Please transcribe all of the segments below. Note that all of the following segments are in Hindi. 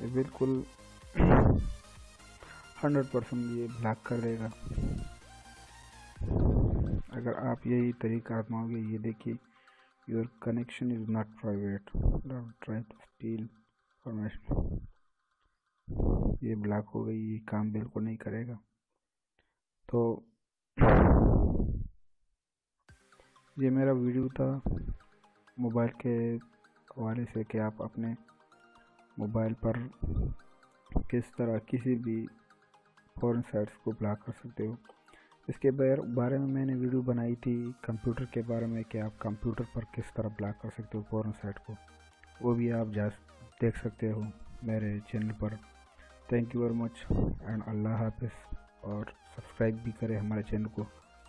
ये बिल्कुल हंड्रेड परसेंट ये ब्लॉक कर देगा अगर आप यही तरीका आजमाओगे ये देखिए your connection is not private try to steal information ये ब्लॉक हो गई, ये काम बिल्कुल नहीं करेगा। तो ये मेरा वीडियो था मोबाइल के हवाले से कि आप अपने मोबाइल पर किस तरह किसी भी फॉरन साइट्स को ब्लॉक कर सकते हो। इसके बारे में मैंने वीडियो बनाई थी कंप्यूटर के बारे में कि आप कंप्यूटर पर किस तरह ब्लॉक कर सकते हो फॉरन साइट को। वो भी आप जा देख सकते हो मेरे चैनल पर। Thank you very much and Allah हाफिज़ और सब्सक्राइब भी करें हमारे चैनल को,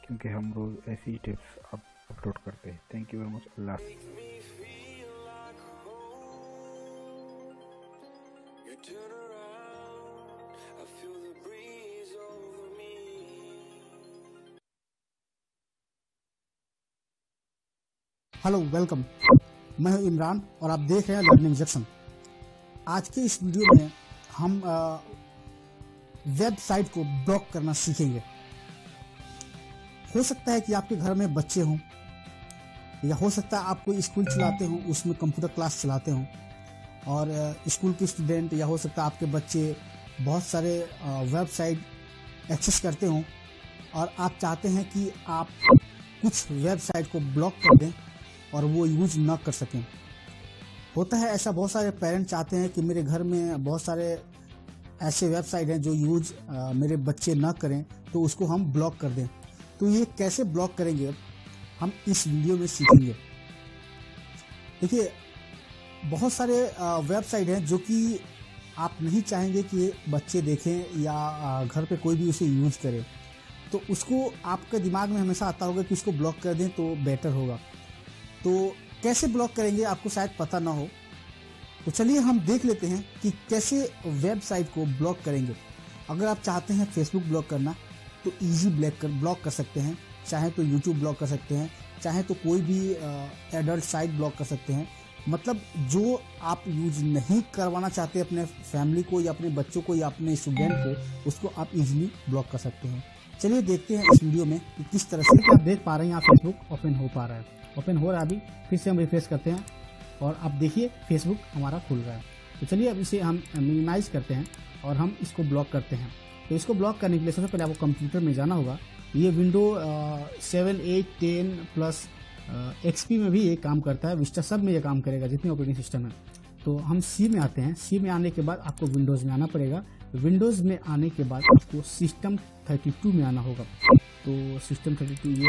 क्योंकि हम रोज़ ऐसी टिप्स अपलोड करते हैं। Thank you very much Allah turn around, I feel the breeze over me. Hello welcome मैं हूँ इमरान और आप देख रहे हैं लर्निंग जंक्शन आज के इस वीडियो में हम वेबसाइट को ब्लॉक करना सीखेंगे। हो सकता है कि आपके घर में बच्चे हों या हो सकता है आप कोई स्कूल चलाते हो उसमें कंप्यूटर क्लास चलाते हों और स्कूल के स्टूडेंट या हो सकता है आपके बच्चे बहुत सारे वेबसाइट एक्सेस करते हों और आप चाहते हैं कि आप कुछ वेबसाइट को ब्लॉक कर दें और वो यूज़ ना कर सकें। होता है ऐसा बहुत सारे पेरेंट चाहते हैं कि मेरे घर में बहुत सारे ऐसे वेबसाइट हैं जो यूज़ मेरे बच्चे ना करें तो उसको हम ब्लॉक कर दें। तो ये कैसे ब्लॉक करेंगे? हम इस वीडियो में सीखेंगे। देखिए बहुत सारे वेबसाइट हैं जो कि आप नहीं चाहेंगे कि बच्चे देखें या घर पे कोई भी उसे यूज़ करे। तो उसको आपके दिमाग में हमेशा आता होगा कि उसको ब्लॉक कर दें तो बेटर होगा। तो कैसे ब्लॉक करेंगे आपको शायद पता ना हो। तो चलिए हम देख लेते हैं कि कैसे वेबसाइट को ब्लॉक करेंगे। अगर आप चाहते हैं फेसबुक ब्लॉक करना तो ईजी ब्लैक कर ब्लॉक कर सकते हैं। चाहे तो यूट्यूब ब्लॉक कर सकते हैं। चाहे तो कोई भी एडल्ट साइट ब्लॉक कर सकते हैं। मतलब जो आप यूज़ नहीं करवाना चाहते अपने फैमिली को या अपने बच्चों को या अपने स्टूडेंट को, उसको आप इजीली ब्लॉक कर सकते हैं। चलिए देखते हैं इस वीडियो में कि किस तरह से आप देख पा रहे हैं यहाँ फेसबुक ओपन हो पा रहा है। ओपन हो रहा है अभी, फिर से हम रिफ्रेश करते हैं और आप देखिए फेसबुक हमारा खुल रहा है। तो चलिए अब इसे हम मिनिमाइज करते हैं और हम इसको ब्लॉक करते हैं। तो इसको ब्लॉक करने के लिए सबसे पहले आपको कंप्यूटर में जाना होगा। ये window seven eight ten plus XP में भी ये काम करता है विस्टा सब में ये काम करेगा, जितने ऑपरेटिंग सिस्टम है। तो हम सी में आते हैं। सी में आने के बाद आपको विंडोज़ में आना पड़ेगा। विंडोज़ में आने के बाद आपको सिस्टम 32 में आना होगा। तो सिस्टम 32 ये